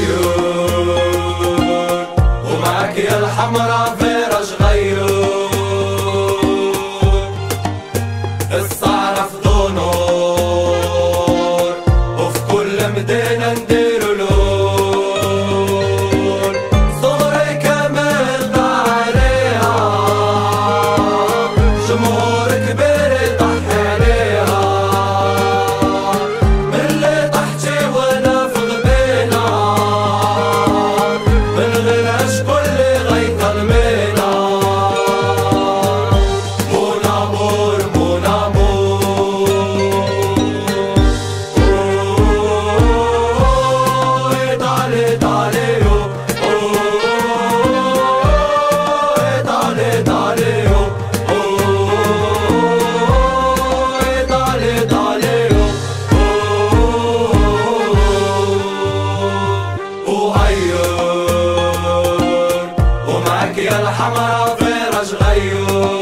you. يا الحمرا فرج غيور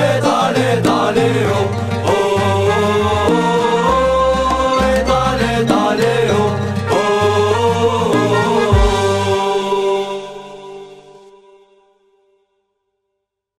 dale, dale, dale.